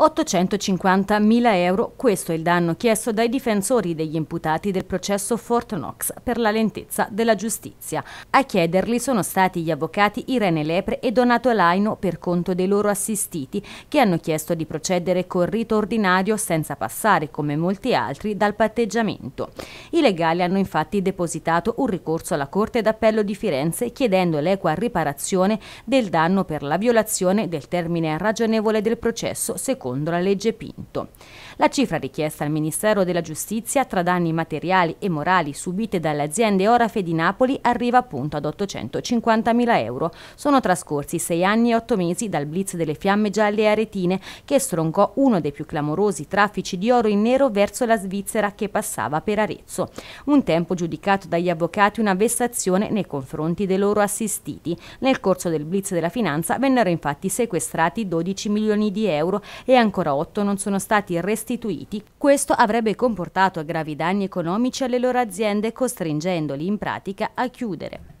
850.000 euro, questo è il danno chiesto dai difensori degli imputati del processo Fort Knox per la lentezza della giustizia. A chiederli sono stati gli avvocati Irene Lepre e Donato Laino per conto dei loro assistiti, che hanno chiesto di procedere col rito ordinario senza passare, come molti altri, dal patteggiamento. I legali hanno infatti depositato un ricorso alla Corte d'Appello di Firenze chiedendo l'equa riparazione del danno per la violazione del termine ragionevole del processo secondo secondo la legge Pinto. La cifra richiesta al Ministero della Giustizia tra danni materiali e morali subite dalle aziende Orafe di Napoli arriva appunto ad 850.000 euro. Sono trascorsi sei anni e otto mesi dal blitz delle fiamme gialle aretine che stroncò uno dei più clamorosi traffici di oro in nero verso la Svizzera che passava per Arezzo. Un tempo giudicato dagli avvocati una vessazione nei confronti dei loro assistiti. Nel corso del blitz della finanza vennero infatti sequestrati 12 milioni di euro e ancora 8 non sono stati restituiti. Questo avrebbe comportato gravi danni economici alle loro aziende costringendoli in pratica a chiudere.